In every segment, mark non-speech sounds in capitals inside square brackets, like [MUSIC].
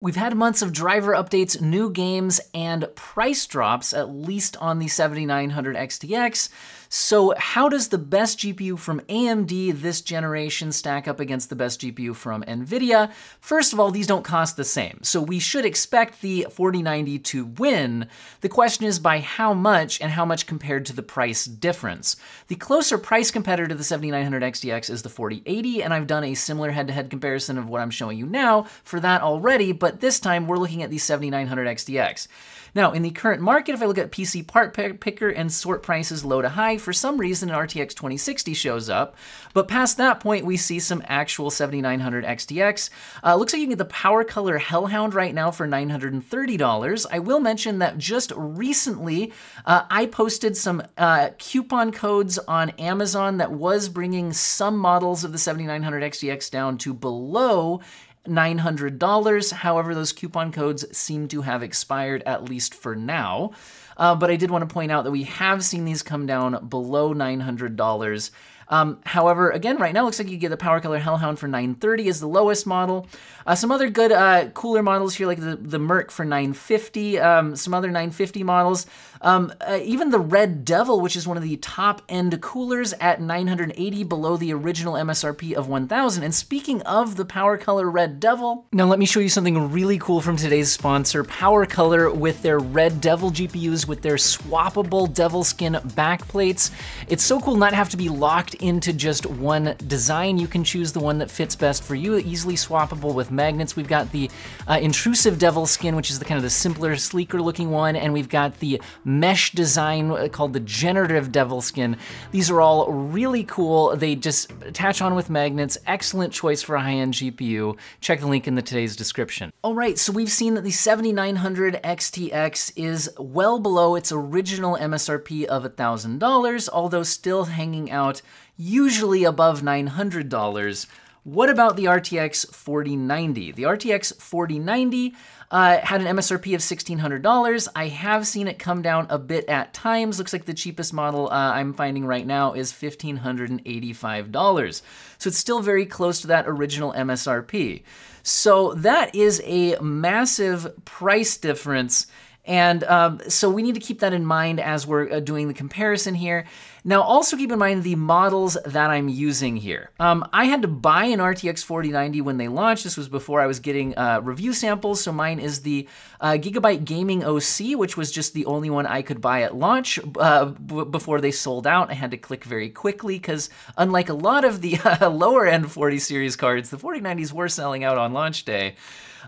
We've had months of driver updates, new games, and price drops, at least on the 7900 XTX. So how does the best GPU from AMD this generation stack up against the best GPU from NVIDIA? First of all, these don't cost the same, so we should expect the 4090 to win. The question is by how much and how much compared to the price difference. The closer price competitor to the 7900 XTX is the 4080, and I've done a similar head-to-head -head comparison of what I'm showing you now for that already, but this time we're looking at the 7900 XTX. Now, in the current market, if I look at PC part picker and sort prices low to high, for some reason an RTX 2060 shows up. But past that point, we see some actual 7900 XTX. Uh, looks like you can get the Power Color Hellhound right now for $930. I will mention that just recently, uh, I posted some uh, coupon codes on Amazon that was bringing some models of the 7900 XTX down to below $900. However, those coupon codes seem to have expired, at least for now. Uh, but I did want to point out that we have seen these come down below $900. Um, however, again, right now looks like you get the Power Color Hellhound for 930 is the lowest model. Uh, some other good uh, cooler models here, like the, the Merc for 950, um, some other 950 models. Um, uh, even the Red Devil, which is one of the top end coolers at 980 below the original MSRP of 1000. And speaking of the Power Color Red Devil, now let me show you something really cool from today's sponsor, Power Color with their Red Devil GPUs with their swappable Devil Skin backplates. It's so cool not to have to be locked into just one design. You can choose the one that fits best for you, easily swappable with magnets. We've got the uh, intrusive Devil Skin, which is the kind of the simpler, sleeker looking one, and we've got the mesh design uh, called the generative devil skin. These are all really cool. They just attach on with magnets. Excellent choice for a high-end GPU. Check the link in the today's description. All right, so we've seen that the 7900 XTX is well below its original MSRP of $1,000, although still hanging out usually above $900. What about the RTX 4090? The RTX 4090 uh, had an MSRP of $1,600. I have seen it come down a bit at times. Looks like the cheapest model uh, I'm finding right now is $1,585. So it's still very close to that original MSRP. So that is a massive price difference and um, so we need to keep that in mind as we're uh, doing the comparison here. Now, also keep in mind the models that I'm using here. Um, I had to buy an RTX 4090 when they launched. This was before I was getting uh, review samples. So mine is the uh, Gigabyte Gaming OC, which was just the only one I could buy at launch uh, before they sold out. I had to click very quickly because unlike a lot of the [LAUGHS] lower end 40 series cards, the 4090s were selling out on launch day.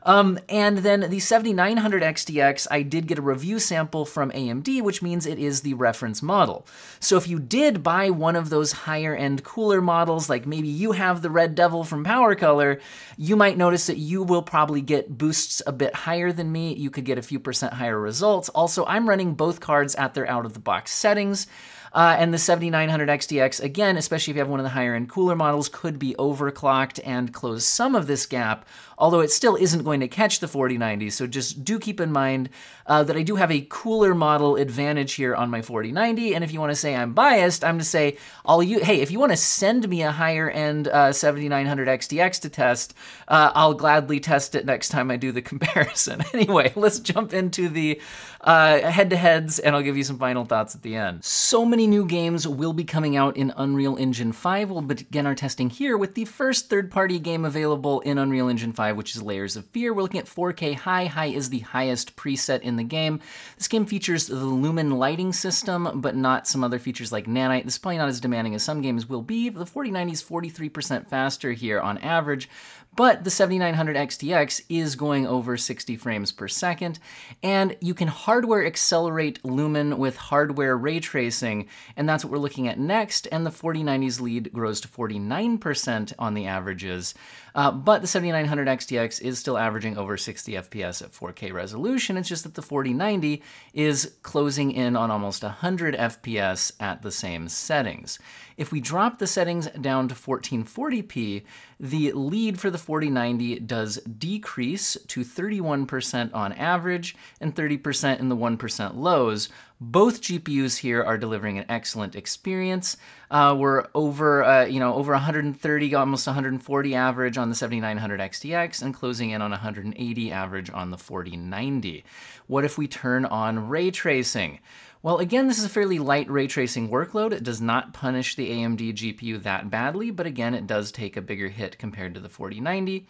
Um, and then the 7900 XTX, I did get a review sample from AMD, which means it is the reference model. So if you did buy one of those higher end cooler models, like maybe you have the Red Devil from Power Color, you might notice that you will probably get boosts a bit higher than me. You could get a few percent higher results. Also, I'm running both cards at their out of the box settings. Uh, and the 7900 XTX, again, especially if you have one of the higher end cooler models, could be overclocked and close some of this gap, although it still isn't going to catch the 4090. So just do keep in mind uh, that I do have a cooler model advantage here on my 4090. And if you want to say I'm biased, I'm to say, I'll hey, if you want to send me a higher end uh, 7900 XTX to test, uh, I'll gladly test it next time I do the [LAUGHS] comparison. [LAUGHS] anyway, let's jump into the uh, head-to-heads, and I'll give you some final thoughts at the end. So many new games will be coming out in Unreal Engine 5. We'll begin our testing here with the first third-party game available in Unreal Engine 5, which is Layers of Fear. We're looking at 4K high. High is the highest preset in the game. This game features the Lumen lighting system, but not some other features like Nanite. This is probably not as demanding as some games will be. The 4090 is 43% faster here on average, but the 7900 XTX is going over 60 frames per second, and you can hardware accelerate Lumen with hardware ray tracing, and that's what we're looking at next, and the 4090's lead grows to 49% on the averages. Uh, but the 7900 XTX is still averaging over 60 FPS at 4K resolution. It's just that the 4090 is closing in on almost 100 FPS at the same settings. If we drop the settings down to 1440p, the lead for the 4090 does decrease to 31% on average and 30% in the 1% lows, Both GPUs here are delivering an excellent experience. Uh, we're over, uh, you know, over 130, almost 140 average on the 7900 XTX, and closing in on 180 average on the 4090. What if we turn on ray tracing? Well, again, this is a fairly light ray tracing workload. It does not punish the AMD GPU that badly, but again, it does take a bigger hit compared to the 4090.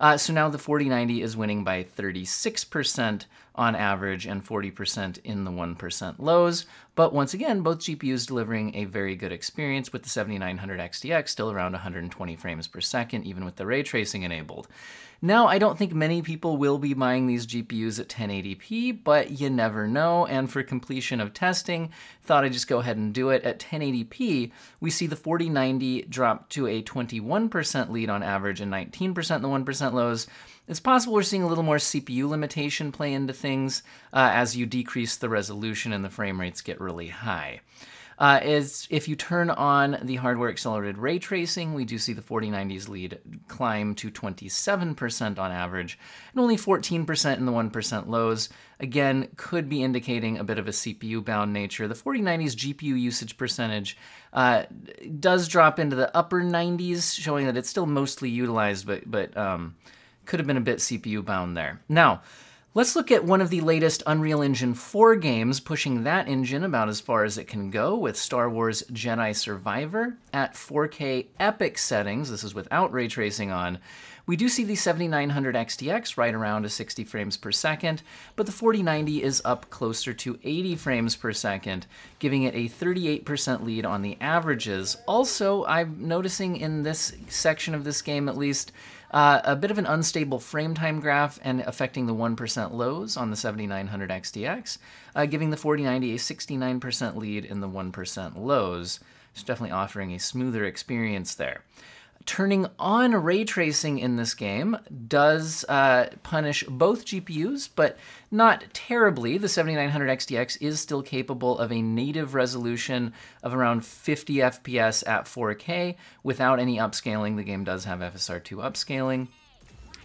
Uh, so now the 4090 is winning by 36% on average and 40% in the 1% lows. But once again, both GPUs delivering a very good experience with the 7900 XTX still around 120 frames per second, even with the ray tracing enabled. Now, I don't think many people will be buying these GPUs at 1080p, but you never know. And for completion of testing, thought I'd just go ahead and do it. At 1080p, we see the 4090 drop to a 21% lead on average and 19% in the 1% lows. It's possible we're seeing a little more CPU limitation play into things uh, as you decrease the resolution and the frame rates get really high uh, is if you turn on the hardware accelerated ray tracing, we do see the 4090's lead climb to 27% on average and only 14% in the 1% lows. Again, could be indicating a bit of a CPU bound nature. The 4090's GPU usage percentage uh, does drop into the upper 90s, showing that it's still mostly utilized, but, but um, could have been a bit CPU bound there. Now, Let's look at one of the latest Unreal Engine 4 games, pushing that engine about as far as it can go with Star Wars Jedi Survivor at 4K epic settings. This is without ray tracing on. We do see the 7900 XTX right around to 60 frames per second, but the 4090 is up closer to 80 frames per second, giving it a 38% lead on the averages. Also, I'm noticing in this section of this game at least, uh, a bit of an unstable frame time graph and affecting the 1% lows on the 7900 XTX, uh, giving the 4090 a 69% lead in the 1% lows. It's definitely offering a smoother experience there turning on ray tracing in this game does uh, punish both GPUs, but not terribly. The 7900 XTX is still capable of a native resolution of around 50 FPS at 4K without any upscaling. The game does have FSR2 upscaling.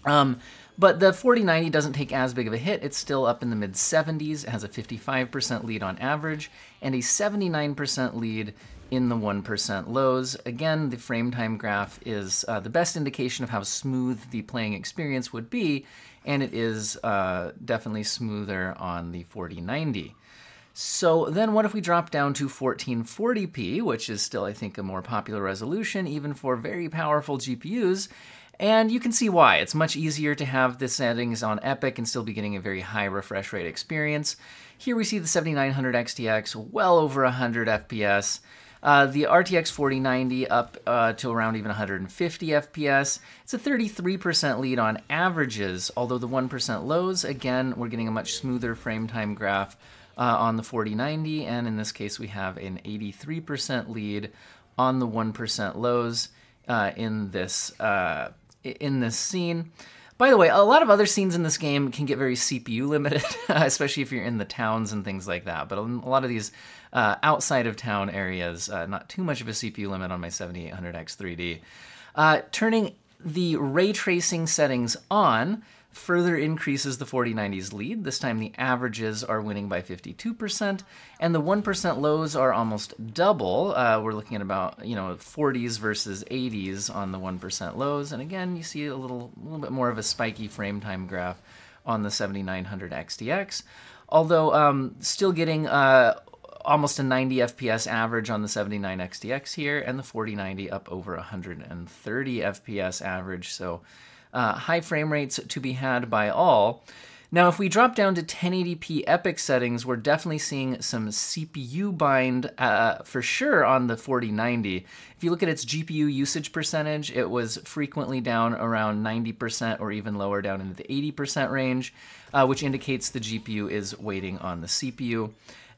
Um, but the 4090 doesn't take as big of a hit. It's still up in the mid 70s. It has a 55% lead on average and a 79% lead in the 1% lows. Again, the frame time graph is uh, the best indication of how smooth the playing experience would be, and it is uh, definitely smoother on the 4090. So then what if we drop down to 1440p, which is still, I think, a more popular resolution, even for very powerful GPUs, and you can see why. It's much easier to have the settings on Epic and still be getting a very high refresh rate experience. Here we see the 7900 XTX well over 100 FPS, uh, the RTX 4090 up uh, to around even 150 FPS. It's a 33% lead on averages, although the 1% lows, again, we're getting a much smoother frame time graph uh, on the 4090, and in this case, we have an 83% lead on the 1% lows uh, in this uh, in this scene. By the way, a lot of other scenes in this game can get very CPU limited, [LAUGHS] especially if you're in the towns and things like that. But a lot of these uh, outside of town areas, uh, not too much of a CPU limit on my 7800X 3D. Uh, turning the ray tracing settings on further increases the 4090's lead. This time the averages are winning by 52%, and the 1% lows are almost double. Uh, we're looking at about, you know, 40s versus 80s on the 1% lows. And again, you see a little, little bit more of a spiky frame time graph on the 7900 XTX. Although um, still getting uh, almost a 90 FPS average on the 79 XTX here, and the 4090 up over 130 FPS average. So uh, high frame rates to be had by all. Now, if we drop down to 1080p epic settings, we're definitely seeing some CPU bind uh, for sure on the 4090. If you look at its GPU usage percentage, it was frequently down around 90% or even lower down into the 80% range, uh, which indicates the GPU is waiting on the CPU.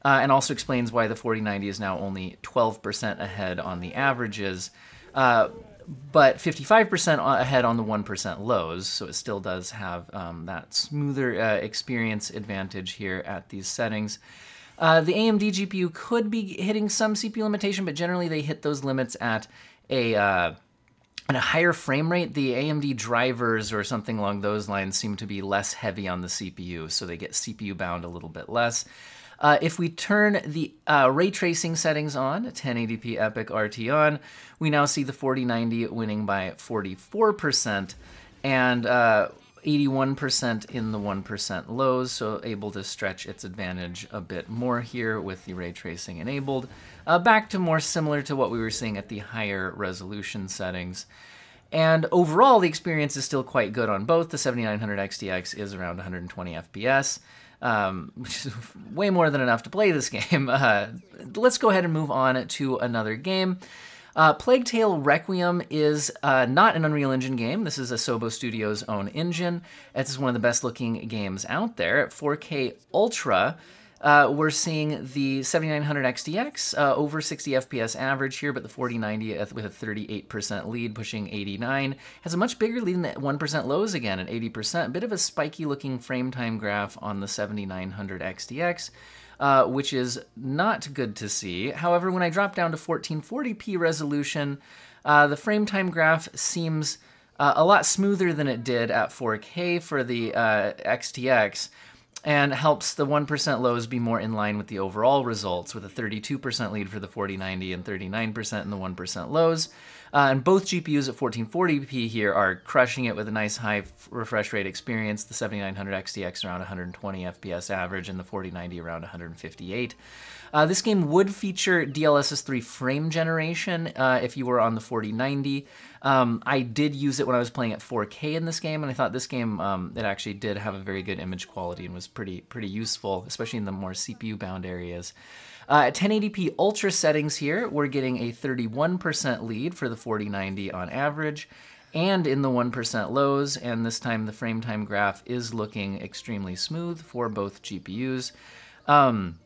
Uh, and also explains why the 4090 is now only 12% ahead on the averages. But 55% ahead on the 1% lows, so it still does have um, that smoother uh, experience advantage here at these settings. Uh, the AMD GPU could be hitting some CPU limitation, but generally they hit those limits at a uh, at a higher frame rate. The AMD drivers or something along those lines seem to be less heavy on the CPU, so they get CPU bound a little bit less. Uh, if we turn the uh, ray tracing settings on, 1080p Epic RT on, we now see the 4090 winning by 44% and 81% uh, in the 1% lows, so able to stretch its advantage a bit more here with the ray tracing enabled. Uh, back to more similar to what we were seeing at the higher resolution settings. And overall, the experience is still quite good on both. The 7900 XTX is around 120 FPS um, which is [LAUGHS] way more than enough to play this game. [LAUGHS] Uh, let's go ahead and move on to another game. Uh, Plague Tale Requiem is uh, not an Unreal Engine game. This is Asobo Studios' own engine. It's one of the best looking games out there. 4K Ultra uh, we're seeing the 7900 XTX uh, over 60 FPS average here, but the 4090 with a 38% lead, pushing 89, has a much bigger lead than the 1% lows again at 80%. A bit of a spiky looking frame time graph on the 7900 XTX. Uh, which is not good to see. However, when I drop down to 1440p resolution, uh, the frame time graph seems uh, a lot smoother than it did at 4K for the uh, XTX, and helps the 1% lows be more in line with the overall results, with a 32% lead for the 4090 and 39% in the 1% lows. Uh, and both GPUs at 1440p here are crushing it with a nice high refresh rate experience. The 7900 XTX around 120 FPS average, and the 4090 around 158. Uh, this game would feature DLSS 3 frame generation uh, if you were on the 4090. Um, I did use it when I was playing at 4K in this game, and I thought this game um, it actually did have a very good image quality and was pretty pretty useful, especially in the more CPU bound areas. Uh, at 1080p ultra settings here, we're getting a 31% lead for the 4090 on average and in the 1% lows, and this time the frame time graph is looking extremely smooth for both GPUs. Um,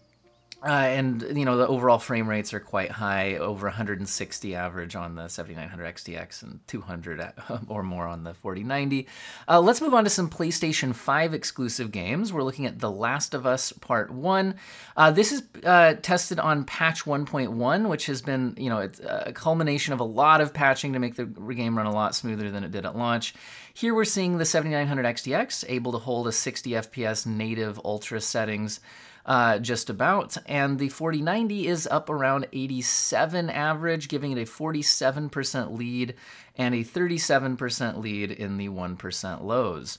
uh, and you know the overall frame rates are quite high, over 160 average on the 7900 XTX and 200 at, [LAUGHS] or more on the 4090. Uh, let's move on to some PlayStation 5 exclusive games. We're looking at The Last of Us Part One. Uh, this is uh, tested on patch 1.1, which has been you know it's a culmination of a lot of patching to make the game run a lot smoother than it did at launch. Here we're seeing the 7900 XTX able to hold a 60 FPS native ultra settings uh, just about. And the 4090 is up around 87 average, giving it a 47% lead and a 37% lead in the 1% lows.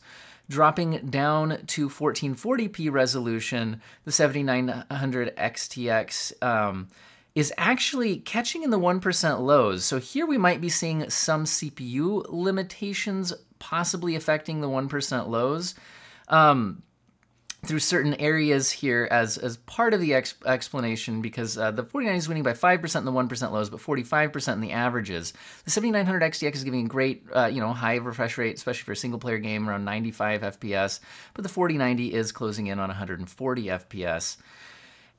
Dropping down to 1440p resolution, the 7900 XTX um, is actually catching in the 1% lows. So here we might be seeing some CPU limitations possibly affecting the 1% lows. Um, through certain areas here as as part of the ex explanation because uh, the 49 is winning by 5% in the 1% lows, but 45% in the averages. The 7900 XTX is giving a great, uh, you know, high refresh rate, especially for a single player game around 95 FPS, but the 4090 is closing in on 140 FPS.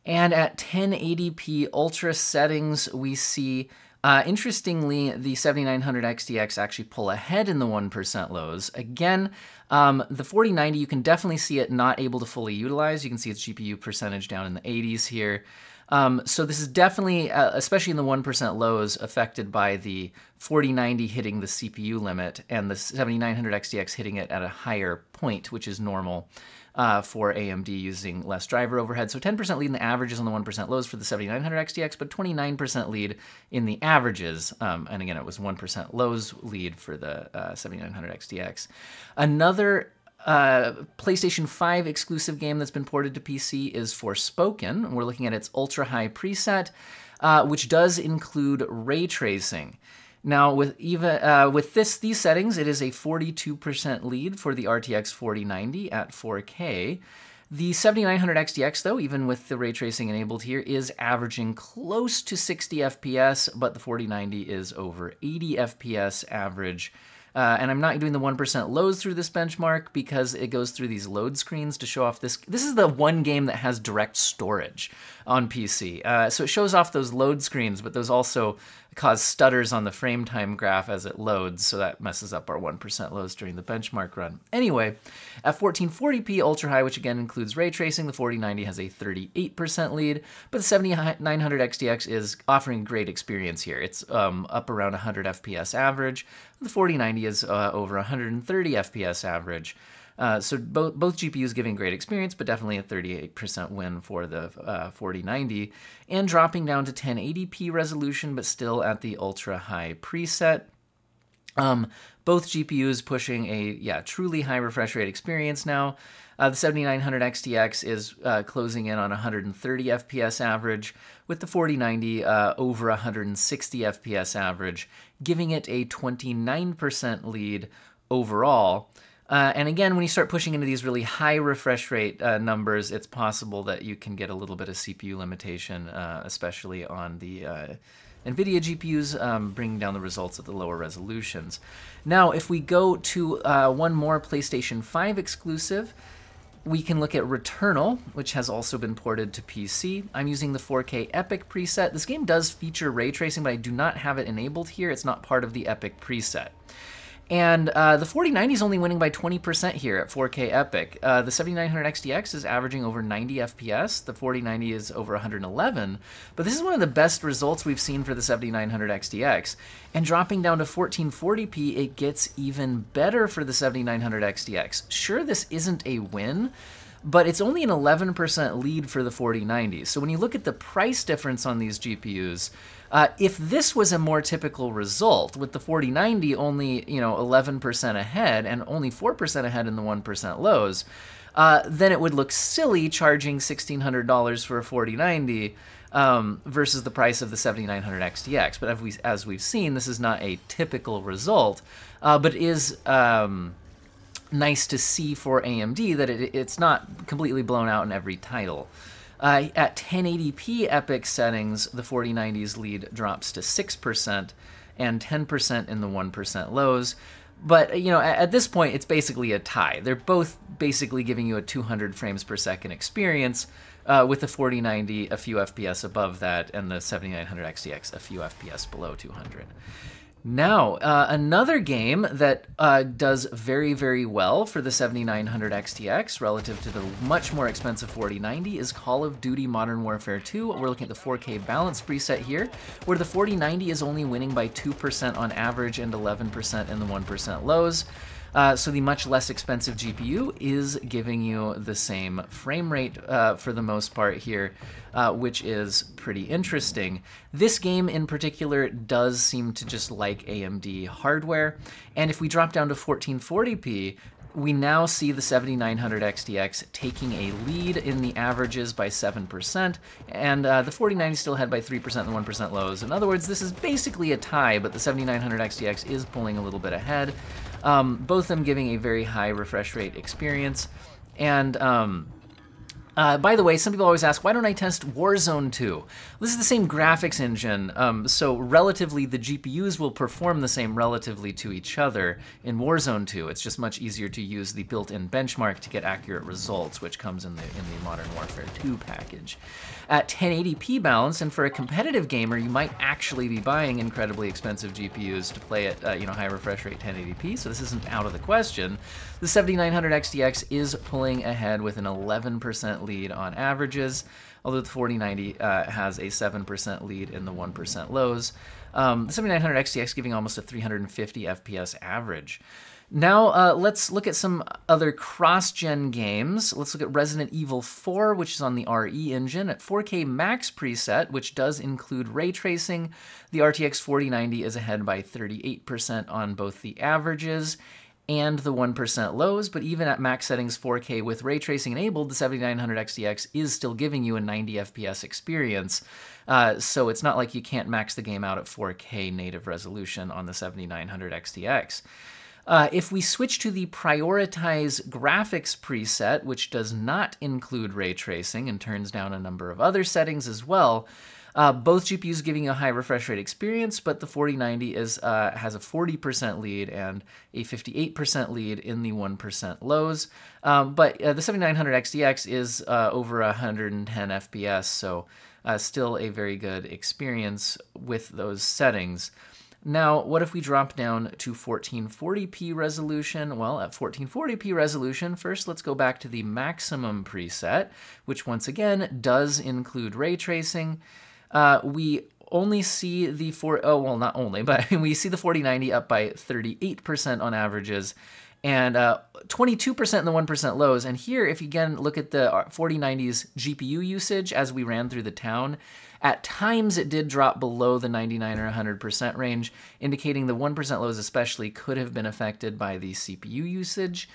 And at 1080p ultra settings, we see uh, interestingly, the 7900 XTX actually pull ahead in the 1% lows. Again, um, the 4090, you can definitely see it not able to fully utilize. You can see its GPU percentage down in the 80s here. Um, so this is definitely, uh, especially in the 1% lows, affected by the 4090 hitting the CPU limit and the 7900 XTX hitting it at a higher point, which is normal uh, for AMD using less driver overhead. So 10% lead in the averages on the 1% lows for the 7900 XTX, but 29% lead in the averages. Um, and again, it was 1% lows lead for the uh, 7900 XTX. Another uh, PlayStation 5 exclusive game that's been ported to PC is Forspoken. We're looking at its ultra high preset, uh, which does include ray tracing. Now, with even uh, with this these settings, it is a 42% lead for the RTX 4090 at 4K. The 7900 XTX, though, even with the ray tracing enabled here, is averaging close to 60 FPS, but the 4090 is over 80 FPS average uh, and I'm not doing the 1% lows through this benchmark because it goes through these load screens to show off this. This is the one game that has direct storage on PC. Uh, so it shows off those load screens, but those also cause stutters on the frame time graph as it loads, so that messes up our 1% lows during the benchmark run. Anyway, at 1440p ultra high, which again includes ray tracing, the 4090 has a 38% lead, but the 7900 XTX is offering great experience here. It's um, up around 100 FPS average. The 4090 is uh, over 130 FPS average. Uh, so both both GPUs giving great experience, but definitely a 38% win for the uh, 4090, and dropping down to 1080p resolution, but still at the ultra high preset. Um, both GPUs pushing a yeah truly high refresh rate experience now. Uh, the 7900 XTX is uh, closing in on 130 FPS average, with the 4090 uh, over 160 FPS average, giving it a 29% lead overall. Uh, and again, when you start pushing into these really high refresh rate uh, numbers, it's possible that you can get a little bit of CPU limitation, uh, especially on the uh, NVIDIA GPUs, um, bringing down the results at the lower resolutions. Now, if we go to uh, one more PlayStation 5 exclusive, we can look at Returnal, which has also been ported to PC. I'm using the 4K Epic preset. This game does feature ray tracing, but I do not have it enabled here. It's not part of the Epic preset. And uh, the 4090 is only winning by 20% here at 4K Epic. Uh, the 7900 XTX is averaging over 90 FPS. The 4090 is over 111. But this is one of the best results we've seen for the 7900 XTX. And dropping down to 1440p, it gets even better for the 7900 XTX. Sure, this isn't a win, but it's only an 11% lead for the 4090. So when you look at the price difference on these GPUs, uh, if this was a more typical result, with the 4090 only you know 11% ahead and only 4% ahead in the 1% lows, uh, then it would look silly charging $1,600 for a 4090 um, versus the price of the 7900 XTX. But as, we, as we've seen, this is not a typical result, uh, but is um, nice to see for AMD that it, it's not completely blown out in every title. Uh, at 1080p Epic settings, the 4090's lead drops to 6% and 10% in the 1% lows. But, you know, at, at, this point, it's basically a tie. They're both basically giving you a 200 frames per second experience, uh, with the 4090 a few FPS above that, and the 7900 XTX a few FPS below 200. Now, uh, another game that uh, does very, very well for the 7900 XTX relative to the much more expensive 4090 is Call of Duty Modern Warfare 2. We're looking at the 4K balance preset here, where the 4090 is only winning by 2% on average and 11% in the 1% lows. Uh, so the much less expensive GPU is giving you the same frame rate uh, for the most part here, uh, which is pretty interesting. This game in particular does seem to just like AMD hardware, and if we drop down to 1440p, we now see the 7900 XTX taking a lead in the averages by 7%, and uh, the 4090 still ahead by 3% and 1% lows. In other words, this is basically a tie, but the 7900 XTX is pulling a little bit ahead. Um, both of them giving a very high refresh rate experience. And um, uh, by the way, some people always ask, why don't I test Warzone 2? This is the same graphics engine, um, so relatively the GPUs will perform the same relatively to each other in Warzone 2. It's just much easier to use the built-in benchmark to get accurate results, which comes in the, in the Modern Warfare 2 package. At 1080p balance, and for a competitive gamer, you might actually be buying incredibly expensive GPUs to play at uh, you know high refresh rate 1080p, so this isn't out of the question. The 7900 XTX is pulling ahead with an 11% lead on averages, although the 4090 uh, has a 7% lead in the 1% lows. Um, the 7900 XTX giving almost a 350 FPS average. Now, uh, let's look at some other cross-gen games. Let's look at Resident Evil 4, which is on the RE engine. At 4K Max preset, which does include ray tracing, the RTX 4090 is ahead by 38% on both the averages and the 1% lows, but even at max settings 4K with ray tracing enabled, the 7900 XTX is still giving you a 90 FPS experience. Uh, so it's not like you can't max the game out at 4K native resolution on the 7900 XTX. Uh, if we switch to the prioritize graphics preset, which does not include ray tracing and turns down a number of other settings as well, uh, both GPUs giving you a high refresh rate experience, but the 4090 is uh, has a 40% lead and a 58% lead in the 1% lows. Um, but uh, the 7900 XTX is uh, over 110 FPS, so uh, still a very good experience with those settings. Now, what if we drop down to 1440p resolution? Well, at 1440p resolution, first let's go back to the maximum preset, which once again does include ray tracing uh, we only see the four oh well not only [LAUGHS] but we see the 4090 up by 38% on averages and 22% uh, in the 1% lows. And here, if you again look at the 4090's GPU usage as we ran through the town, at times it did drop below the 99 or 100% range, indicating the 1% lows especially could have been affected by the CPU usage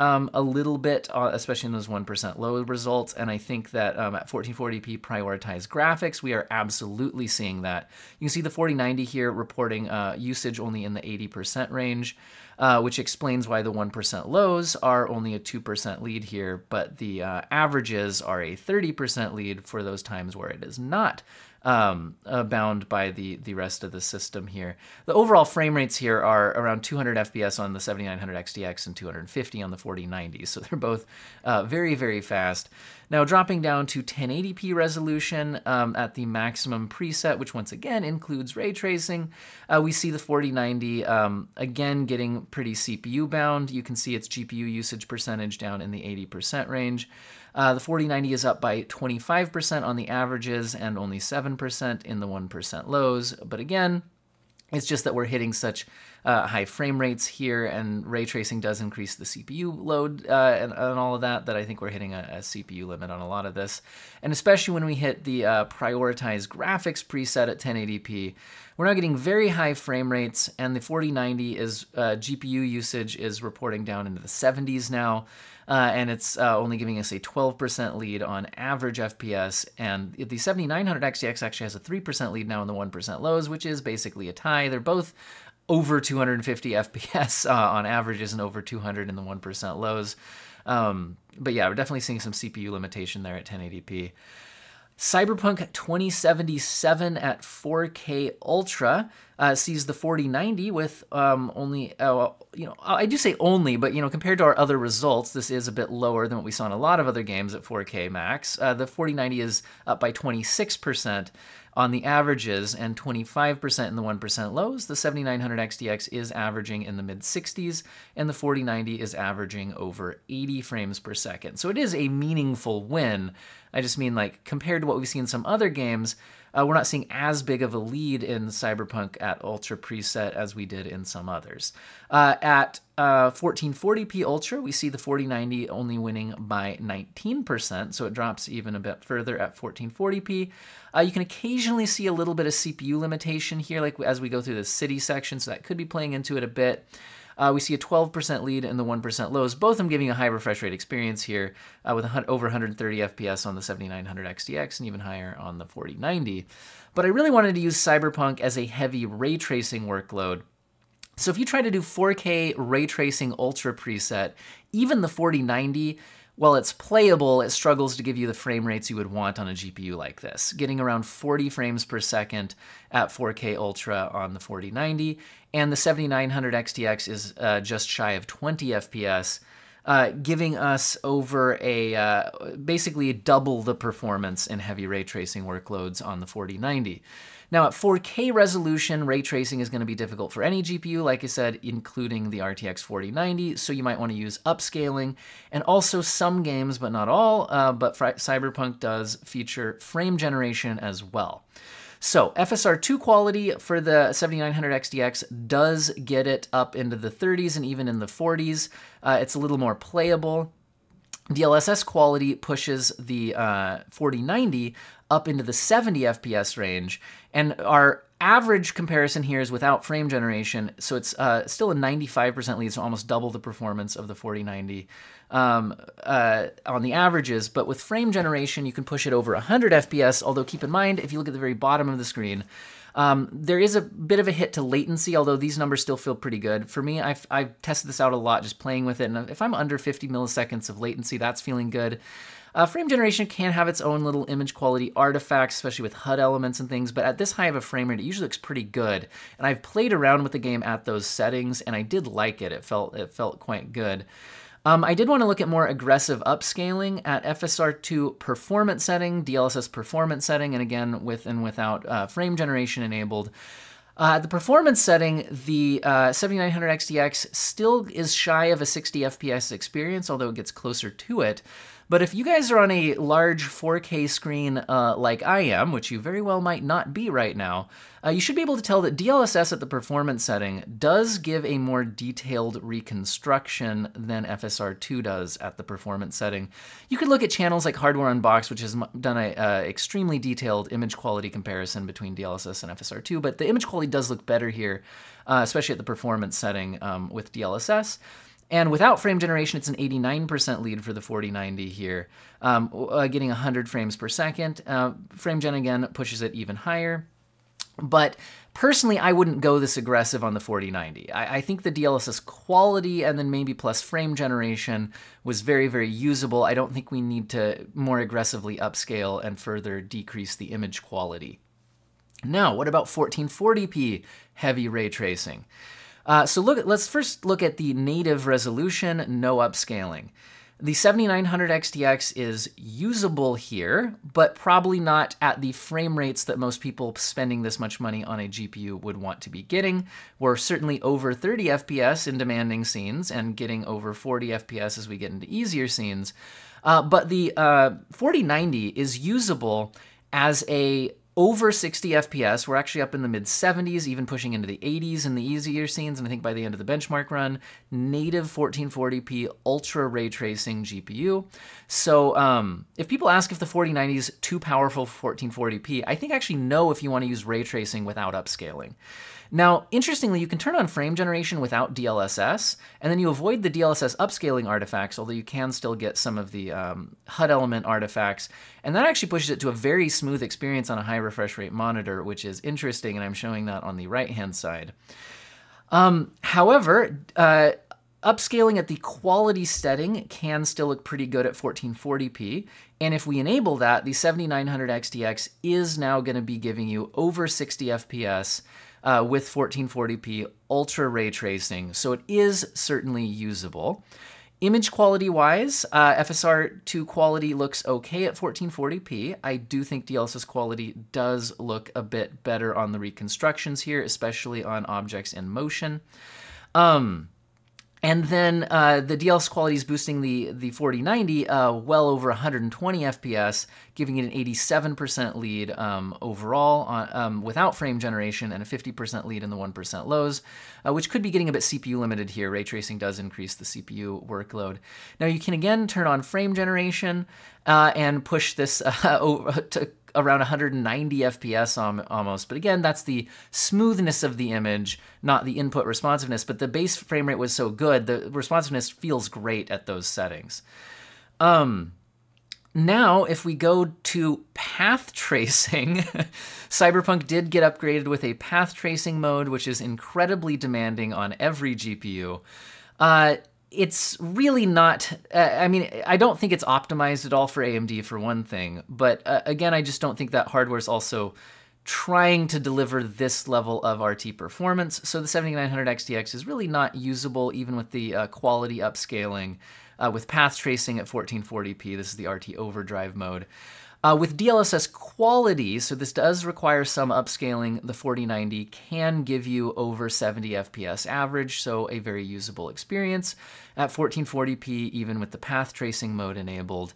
um, a little bit, uh, especially in those 1% low results. And I think that um, at 1440p prioritized graphics, we are absolutely seeing that. You can see the 4090 here reporting uh, usage only in the 80% range, uh, which explains why the 1% lows are only a 2% lead here, but the uh, averages are a 30% lead for those times where it is not um, uh, bound by the, the rest of the system here. The overall frame rates here are around 200 FPS on the 7900 XTX and 250 on the 4090, so they're both uh, very, very fast. Now dropping down to 1080p resolution um, at the maximum preset, which once again includes ray tracing, uh, we see the 4090 um, again getting pretty CPU bound. You can see its GPU usage percentage down in the 80% range. Uh, the 4090 is up by 25% on the averages and only 7% in the 1% lows. But again, it's just that we're hitting such uh, high frame rates here, and ray tracing does increase the CPU load uh, and, and, all of that, that I think we're hitting a, a, CPU limit on a lot of this. And especially when we hit the uh, prioritized graphics preset at 1080p, we're now getting very high frame rates, and the 4090 is uh, GPU usage is reporting down into the 70s now. Uh, and it's uh, only giving us a 12% lead on average FPS. And the 7900 XTX actually has a 3% lead now in the 1% lows, which is basically a tie. They're both over 250 FPS uh, on averages and over 200 in the 1% lows. Um, but yeah, we're definitely seeing some CPU limitation there at 1080p. Cyberpunk 2077 at 4K Ultra uh, sees the 4090 with um, only, uh, you know, I do say only, but you know, compared to our other results, this is a bit lower than what we saw in a lot of other games at 4K max. Uh, the 4090 is up by 26% on the averages and 25% in the 1% lows. The 7900 XTX is averaging in the mid 60s, and the 4090 is averaging over 80 frames per second. So it is a meaningful win. I just mean, like, compared to what we've seen in some other games, uh, we're not seeing as big of a lead in Cyberpunk at Ultra preset as we did in some others. Uh, at uh, 1440p Ultra, we see the 4090 only winning by 19%, so it drops even a bit further at 1440p. Uh, you can occasionally see a little bit of CPU limitation here, like as we go through the city section, so that could be playing into it a bit. Uh, we see a 12% lead in the 1% lows, both of them giving a high refresh rate experience here uh, with over 130 FPS on the 7900 XTX and even higher on the 4090. But I really wanted to use Cyberpunk as a heavy ray tracing workload. So if you try to do 4K ray tracing ultra preset, even the 4090 while it's playable, it struggles to give you the frame rates you would want on a GPU like this, getting around 40 frames per second at 4K Ultra on the 4090, and the 7900 XTX is uh, just shy of 20 FPS, uh, giving us over a uh, basically double the performance in heavy ray tracing workloads on the 4090. Now at 4K resolution, ray tracing is going to be difficult for any GPU, like I said, including the RTX 4090, so you might want to use upscaling, and also some games, but not all, uh, but Cyberpunk does feature frame generation as well. So FSR2 quality for the 7900 XTX does get it up into the 30s and even in the 40s. Uh, it's a little more playable. DLSS quality pushes the uh, 4090 up into the 70 FPS range, and our average comparison here is without frame generation, so it's uh, still a 95% lead, so almost double the performance of the 4090 um, uh, on the averages. But with frame generation, you can push it over 100 FPS, although keep in mind, if you look at the very bottom of the screen, um, there is a bit of a hit to latency, although these numbers still feel pretty good. For me, I've, I've tested this out a lot just playing with it, and if I'm under 50 milliseconds of latency, that's feeling good. Uh, frame generation can have its own little image quality artifacts, especially with HUD elements and things, but at this high of a frame rate, it usually looks pretty good. And I've played around with the game at those settings, and I did like it. It felt, it felt quite good. Um, I did want to look at more aggressive upscaling at FSR2 performance setting, DLSS performance setting, and again, with and without uh, frame generation enabled. Uh, the performance setting, the uh, 7900 XTX still is shy of a 60 FPS experience, although it gets closer to it. But if you guys are on a large 4K screen uh, like I am, which you very well might not be right now, uh, you should be able to tell that DLSS at the performance setting does give a more detailed reconstruction than FSR2 does at the performance setting. You could look at channels like Hardware Unboxed, which has done an uh, extremely detailed image quality comparison between DLSS and FSR2, but the image quality does look better here, uh, especially at the performance setting um, with DLSS. And without frame generation, it's an 89% lead for the 4090 here, um, uh, getting 100 frames per second. Uh, frame gen again pushes it even higher. But personally, I wouldn't go this aggressive on the 4090. I, I, think the DLSS quality and then maybe plus frame generation was very, very usable. I don't think we need to more aggressively upscale and further decrease the image quality. Now, what about 1440p heavy ray tracing? Uh, so look, let's first look at the native resolution, no upscaling. The 7900 XTX is usable here, but probably not at the frame rates that most people spending this much money on a GPU would want to be getting. We're certainly over 30 FPS in demanding scenes and getting over 40 FPS as we get into easier scenes. Uh, but the uh, 4090 is usable as a over 60 FPS. We're actually up in the mid 70s, even pushing into the 80s in the easier scenes. And I think by the end of the benchmark run, native 1440p ultra ray tracing GPU. So um, if people ask if the 4090 is too powerful for 1440p, I think actually no if you want to use ray tracing without upscaling. Now, interestingly, you can turn on frame generation without DLSS, and then you avoid the DLSS upscaling artifacts, although you can still get some of the um, HUD element artifacts, and that actually pushes it to a very smooth experience on a high refresh rate monitor, which is interesting, and I'm showing that on the right-hand side. Um, however, uh, Upscaling at the quality setting can still look pretty good at 1440p, and if we enable that, the 7900 XTX is now going to be giving you over 60 FPS uh, with 1440p ultra ray tracing, so it is certainly usable. Image quality wise, uh, FSR2 quality looks okay at 1440p. I do think DLSS quality does look a bit better on the reconstructions here, especially on objects in motion. Um, and then uh, the DLSS quality is boosting the, the 4090 uh, well over 120 FPS, giving it an 87% lead um, overall on, um, without frame generation and a 50% lead in the 1% lows, uh, which could be getting a bit CPU limited here. Ray tracing does increase the CPU workload. Now you can again turn on frame generation uh, and push this [LAUGHS] over [LAUGHS] to around 190 FPS almost. But again, that's the smoothness of the image, not the input responsiveness. But the base frame rate was so good, the responsiveness feels great at those settings. Um, now, if we go to path [LAUGHS] tracing, Cyberpunk did get upgraded with a path tracing mode, which is incredibly demanding on every GPU. Uh, it's really not uh, i mean i don't think it's optimized at all for amd for one thing but uh, again i just don't think that hardware is also trying to deliver this level of rt performance. So the 7900 xtx is really not usable even with the uh, quality upscaling uh, with path tracing at 1440p this is the rt overdrive mode uh, with DLSS quality, so this does require some upscaling, the 4090 can give you over 70 FPS average, so a very usable experience at 1440p, even with the path tracing mode enabled.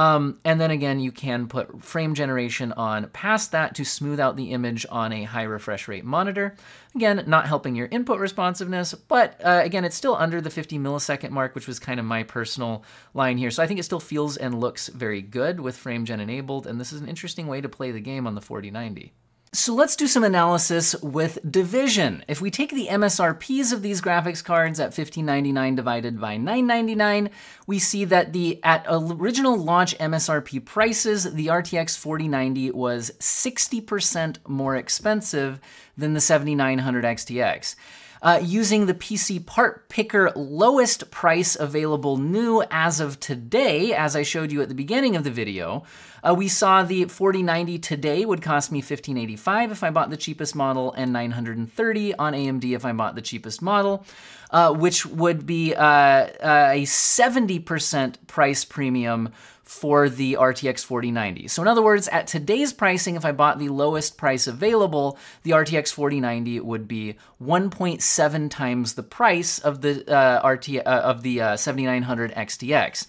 Um, and then again, you can put frame generation on past that to smooth out the image on a high refresh rate monitor. Again, not helping your input responsiveness, but uh, again, it's still under the 50 millisecond mark, which was kind of my personal line here. So I think it still feels and looks very good with frame gen enabled, and this is an interesting way to play the game on the 4090. So let's do some analysis with division. If we take the MSRPs of these graphics cards at 1599 divided by 999, we see that the at original launch MSRP prices, the RTX 4090 was 60% more expensive than the 7900 XTX. Uh, using the PC Part Picker lowest price available new as of today, as I showed you at the beginning of the video, uh, we saw the 4090 today would cost me 1585 if I bought the cheapest model and 930 on AMD if I bought the cheapest model. Uh, which would be uh, uh a 70% price premium for the RTX 4090. So in other words, at today's pricing, if I bought the lowest price available, the RTX 4090 would be 1.7 times the price of the uh, RT uh, of the uh, 7900 XTX.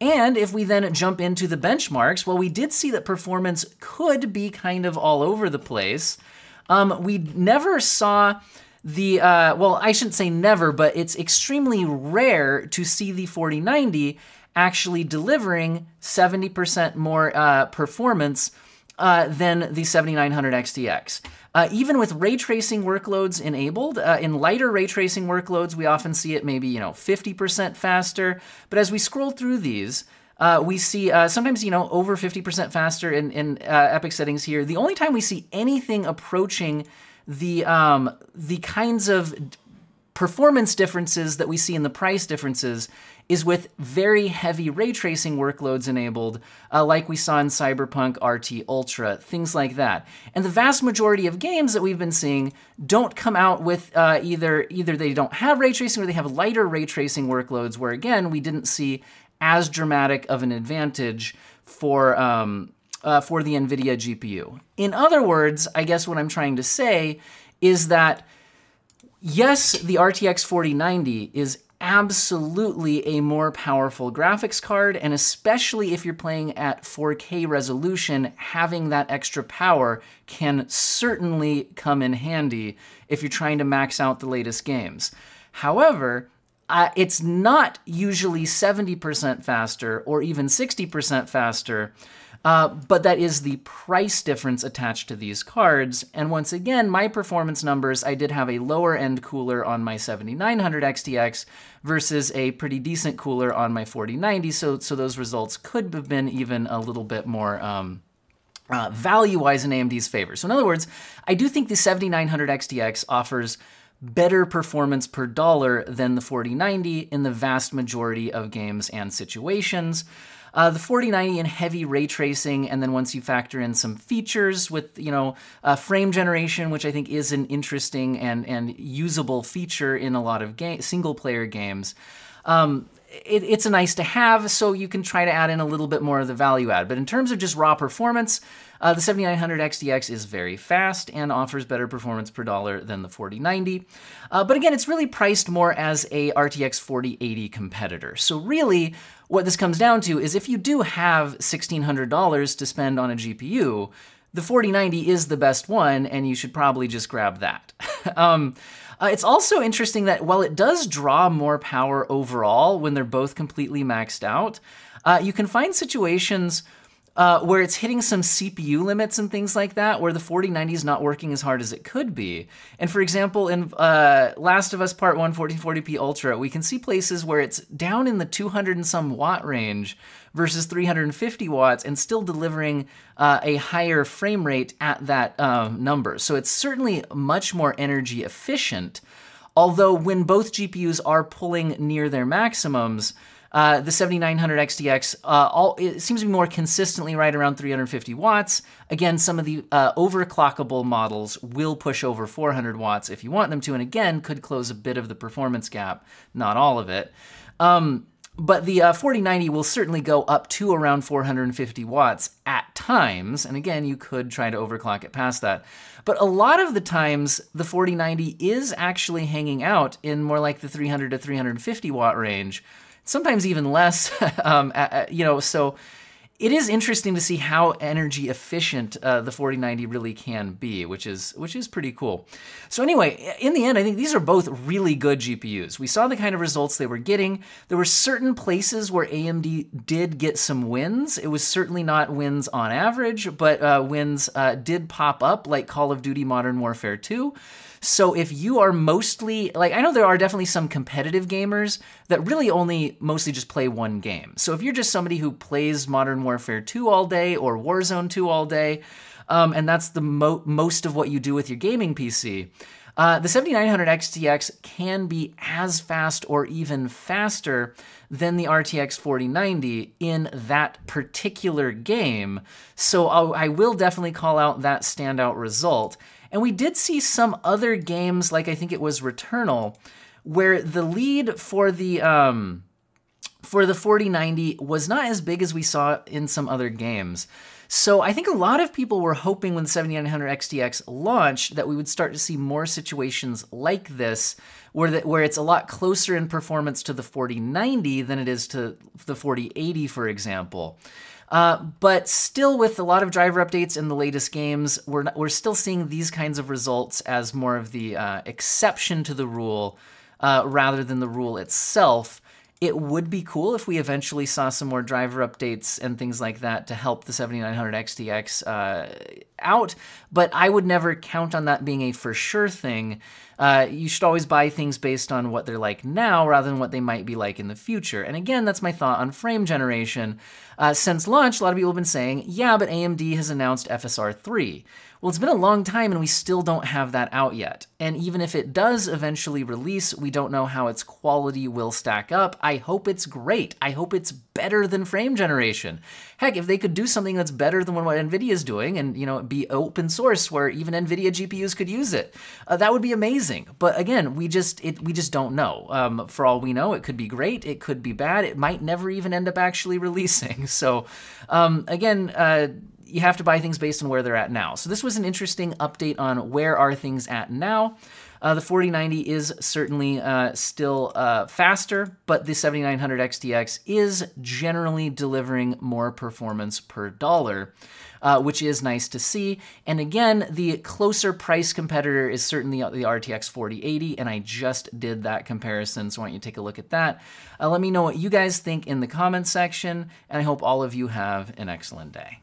And if we then jump into the benchmarks, well, we did see that performance could be kind of all over the place. Um, we never saw the, uh, well, I shouldn't say never, but it's extremely rare to see the 4090 actually delivering 70% more uh, performance uh, than the 7900 XTX. Uh, even with ray tracing workloads enabled, uh, in lighter ray tracing workloads, we often see it maybe you know 50% faster. But as we scroll through these, uh, we see uh, sometimes you know over 50% faster in, in uh, Epic settings here. The only time we see anything approaching the um, the kinds of performance differences that we see in the price differences is with very heavy ray tracing workloads enabled, uh, like we saw in Cyberpunk RT Ultra, things like that. And the vast majority of games that we've been seeing don't come out with uh, either either they don't have ray tracing or they have lighter ray tracing workloads, where again we didn't see as dramatic of an advantage for um, uh, for the NVIDIA GPU. In other words, I guess what I'm trying to say is that yes, the RTX 4090 is absolutely a more powerful graphics card, and especially if you're playing at 4K resolution, having that extra power can certainly come in handy if you're trying to max out the latest games. However, uh, it's not usually 70% faster or even 60% faster uh, but that is the price difference attached to these cards. And once again, my performance numbers, I did have a lower end cooler on my 7900 XTX versus a pretty decent cooler on my 4090. So, so those results could have been even a little bit more um, uh, value-wise in AMD's favor. So in other words, I do think the 7900 XTX offers better performance per dollar than the 4090 in the vast majority of games and situations. Uh, the 4090 in heavy ray tracing, and then once you factor in some features with, you know, uh, frame generation, which I think is an interesting and, and usable feature in a lot of single player games. Um, it, it's a nice to have, so you can try to add in a little bit more of the value add. But in terms of just raw performance, uh, the 7900 XTX is very fast and offers better performance per dollar than the 4090. Uh, but again, it's really priced more as a RTX 4080 competitor. So really, what this comes down to is if you do have $1,600 to spend on a GPU, the 4090 is the best one, and you should probably just grab that. [LAUGHS] um, uh, it's also interesting that while it does draw more power overall when they're both completely maxed out, uh, you can find situations uh, where it's hitting some CPU limits and things like that, where the 4090 is not working as hard as it could be. And for example, in uh, Last of Us Part 1 1440p Ultra, we can see places where it's down in the 200 and some watt range versus 350 watts and still delivering uh, a higher frame rate at that uh, number. So it's certainly much more energy efficient. Although when both GPUs are pulling near their maximums, uh, the 7900 XTX uh, all, it seems to be more consistently right around 350 watts. Again, some of the uh, overclockable models will push over 400 watts if you want them to, and again, could close a bit of the performance gap, not all of it. Um, but the uh, 4090 will certainly go up to around 450 watts at times, and again, you could try to overclock it past that. But a lot of the times, the 4090 is actually hanging out in more like the 300 to 350 watt range, sometimes even less. [LAUGHS] um, you know, so it is interesting to see how energy efficient uh, the 4090 really can be, which is which is pretty cool. So anyway, in the end, I think these are both really good GPUs. We saw the kind of results they were getting. There were certain places where AMD did get some wins. It was certainly not wins on average, but uh, wins uh, did pop up, like Call of Duty Modern Warfare 2. So if you are mostly, like, I know there are definitely some competitive gamers that really only mostly just play one game. So if you're just somebody who plays Modern Warfare 2 all day or Warzone 2 all day, um, and that's the mo most of what you do with your gaming PC, uh, the 7900 XTX can be as fast or even faster than the RTX 4090 in that particular game. So I'll, I will definitely call out that standout result. And we did see some other games, like I think it was Returnal, where the lead for the um, for the 4090 was not as big as we saw in some other games. So I think a lot of people were hoping when the 7900 XTX launched that we would start to see more situations like this where, the, where it's a lot closer in performance to the 4090 than it is to the 4080, for example. Uh, but still, with a lot of driver updates in the latest games, we're, not, we're still seeing these kinds of results as more of the uh, exception to the rule uh, rather than the rule itself. It would be cool if we eventually saw some more driver updates and things like that to help the 7900 XTX uh, out, but I would never count on that being a for sure thing. Uh, you should always buy things based on what they're like now rather than what they might be like in the future. And again, that's my thought on frame generation. Uh, since launch, a lot of people have been saying, yeah, but AMD has announced FSR 3. Well, it's been a long time and we still don't have that out yet. And even if it does eventually release, we don't know how its quality will stack up. I hope it's great. I hope it's better than frame generation. Heck, if they could do something that's better than what NVIDIA is doing and, you know, be open source where even NVIDIA GPUs could use it, uh, that would be amazing. But again, we just it, we just don't know. Um, for all we know, it could be great, it could be bad, it might never even end up actually [LAUGHS] releasing. So um, again, uh, you have to buy things based on where they're at now. So this was an interesting update on where are things at now. Uh, the 4090 is certainly uh, still uh, faster, but the 7900 XTX is generally delivering more performance per dollar. Uh, which is nice to see. And again, the closer price competitor is certainly the RTX 4080, and I just did that comparison, so why don't you take a look at that. Uh, let me know what you guys think in the comments section, and I hope all of you have an excellent day.